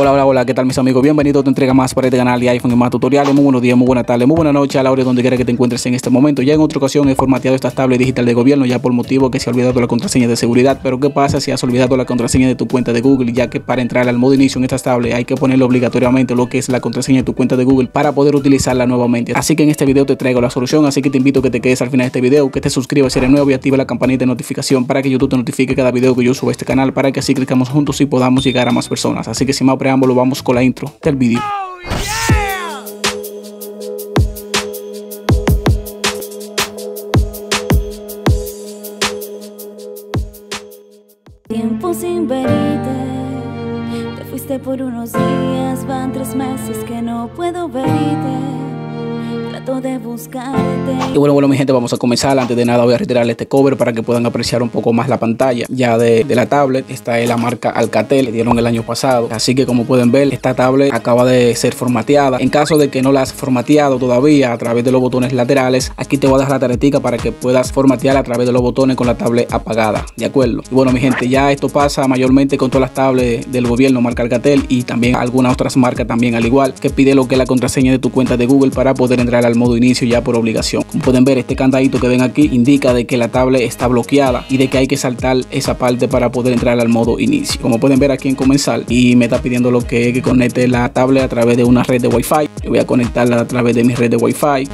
Hola, hola, hola, ¿qué tal mis amigos? Bienvenidos a otra entrega más para este canal de iPhone y más tutoriales. Muy buenos días, muy buenas tardes, muy buena noche a la hora donde quiera que te encuentres en este momento. Ya en otra ocasión he formateado esta tablet digital de gobierno ya por motivo que se ha olvidado la contraseña de seguridad. Pero ¿qué pasa si has olvidado la contraseña de tu cuenta de Google? Ya que para entrar al modo inicio en esta tablet hay que ponerle obligatoriamente lo que es la contraseña de tu cuenta de Google para poder utilizarla nuevamente. Así que en este video te traigo la solución, así que te invito a que te quedes al final de este video, que te suscribas si eres nuevo y activa la campanita de notificación para que YouTube te notifique cada video que yo subo a este canal para que así clicamos juntos y podamos llegar a más personas. Así que sin más preámbulo vamos con la intro del vídeo. Tiempo sin verte, te fuiste por unos días, van tres meses que no puedo verte de buscarte. Y bueno, bueno, mi gente, vamos a comenzar. Antes de nada, voy a retirarle este cover para que puedan apreciar un poco más la pantalla ya de, la tablet. Esta es la marca Alcatel, le dieron el año pasado. Así que, como pueden ver, esta tablet acaba de ser formateada. En caso de que no la has formateado todavía a través de los botones laterales, aquí te voy a dar la taretica para que puedas formatear a través de los botones con la tablet apagada. ¿De acuerdo? Y bueno, mi gente, ya esto pasa mayormente con todas las tablets del gobierno, marca Alcatel y también algunas otras marcas también al igual, que pide lo que es la contraseña de tu cuenta de Google para poder entrar al modo inicio ya por obligación. Como pueden ver, este candadito que ven aquí indica de que la tablet está bloqueada y de que hay que saltar esa parte para poder entrar al modo inicio. Como pueden ver aquí en comenzar y me está pidiendo lo que, que conecte la tablet a través de una red de Wi-Fi. Yo voy a conectarla a través de mi red de Wi-Fi.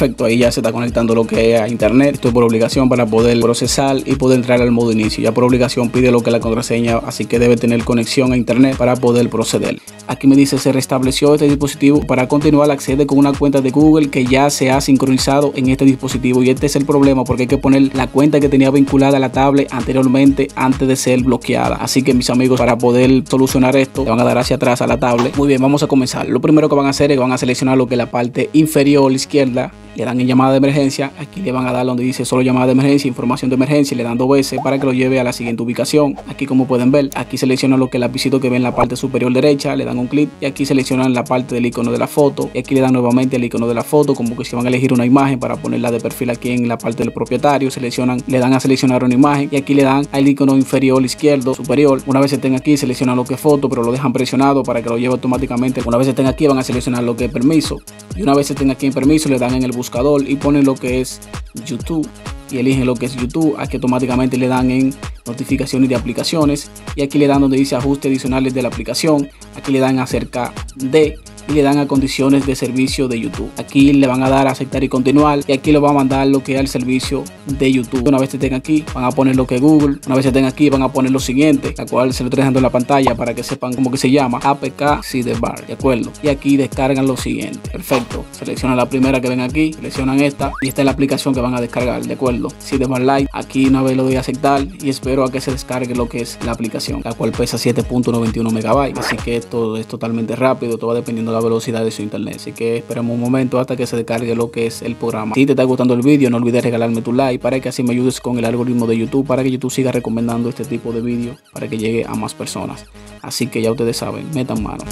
perfecto, ahí ya se está conectando lo que es a internet. Esto es por obligación para poder procesar y poder entrar al modo inicio. Ya por obligación pide lo que es la contraseña, así que debe tener conexión a internet para poder proceder. Aquí me dice se restableció este dispositivo. Para continuar accede con una cuenta de Google que ya se ha sincronizado en este dispositivo y este es el problema porque hay que poner la cuenta que tenía vinculada a la tablet anteriormente antes de ser bloqueada. Así que mis amigos para poder solucionar esto le van a dar hacia atrás a la tablet. Muy bien, vamos a comenzar. Lo primero que van a hacer es que van a seleccionar lo que es la parte inferior izquierda le dan en llamada de emergencia, aquí le van a dar donde dice solo llamada de emergencia, información de emergencia, le dan dos veces para que lo lleve a la siguiente ubicación. Aquí como pueden ver, aquí seleccionan lo que el lapicito que ve en la parte superior derecha, le dan un clic y aquí seleccionan la parte del icono de la foto y aquí le dan nuevamente el icono de la foto, como que si van a elegir una imagen para ponerla de perfil aquí en la parte del propietario, seleccionan, le dan a seleccionar una imagen y aquí le dan al icono inferior izquierdo superior. Una vez estén aquí, seleccionan lo que es foto, pero lo dejan presionado para que lo lleve automáticamente. Una vez estén aquí, van a seleccionar lo que es permiso y una vez estén aquí en permiso, le dan en el buscador y ponen lo que es YouTube y eligen lo que es YouTube. Aquí automáticamente le dan en notificaciones de aplicaciones y aquí le dan donde dice ajuste adicionales de la aplicación. Aquí le dan acerca de le dan a condiciones de servicio de YouTube. Aquí le van a dar a aceptar y continuar y aquí lo va a mandar lo que es el servicio de YouTube. Una vez estén aquí, van a poner lo que Google. Una vez estén aquí, van a poner lo siguiente, la cual se lo estoy dejando en la pantalla para que sepan cómo que se llama APK Sidebar, ¿de acuerdo? Y aquí descargan lo siguiente. Perfecto. Seleccionan la primera que ven aquí, seleccionan esta y esta es la aplicación que van a descargar, ¿de acuerdo? Sidebar Lite. Aquí una vez lo doy a aceptar y espero a que se descargue lo que es la aplicación, la cual pesa 7.91 megabytes. Así que esto es totalmente rápido, todo va dependiendo de la velocidad de su internet. Así que esperamos un momento hasta que se descargue lo que es el programa. Si te está gustando el vídeo, no olvides regalarme tu like para que así me ayudes con el algoritmo de YouTube, para que YouTube siga recomendando este tipo de vídeos, para que llegue a más personas. Así que ya ustedes saben, metan mano.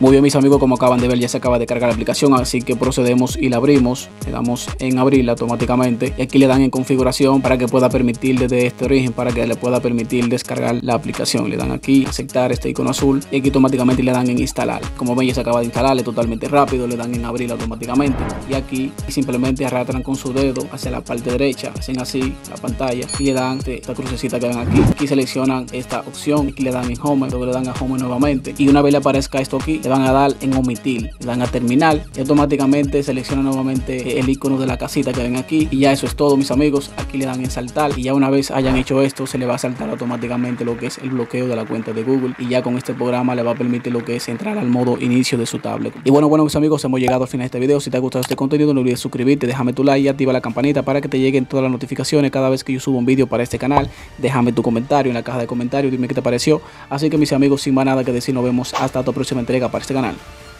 Muy bien mis amigos, como acaban de ver ya se acaba de cargar la aplicación, así que procedemos y la abrimos, le damos en abrir automáticamente y aquí le dan en configuración para que pueda permitir desde este origen, para que le pueda permitir descargar la aplicación. Le dan aquí aceptar este icono azul y aquí automáticamente le dan en instalar. Como ven ya se acaba de instalar, es totalmente rápido, le dan en abrir automáticamente y aquí simplemente arrastran con su dedo hacia la parte derecha, hacen así la pantalla y le dan esta crucecita que ven aquí. Aquí seleccionan esta opción, aquí le dan en home, luego le dan a home nuevamente y una vez le aparezca esto aquí, van a dar en omitir, dan a terminar y automáticamente selecciona nuevamente el icono de la casita que ven aquí. Y ya eso es todo mis amigos, aquí le dan en saltar y ya una vez hayan hecho esto se le va a saltar automáticamente lo que es el bloqueo de la cuenta de Google. Y ya con este programa le va a permitir lo que es entrar al modo inicio de su tablet. Y bueno, bueno mis amigos, hemos llegado al final de este video, si te ha gustado este contenido no olvides suscribirte, déjame tu like y activa la campanita para que te lleguen todas las notificaciones cada vez que yo subo un vídeo para este canal, déjame tu comentario en la caja de comentarios, dime qué te pareció, así que mis amigos sin más nada que decir, nos vemos. Hasta tu próxima entrega este canal.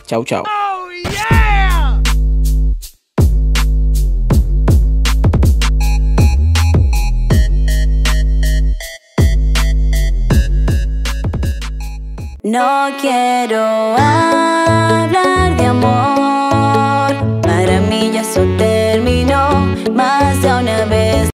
chao chau. Oh, yeah. No quiero hablar de amor, para mí ya solté.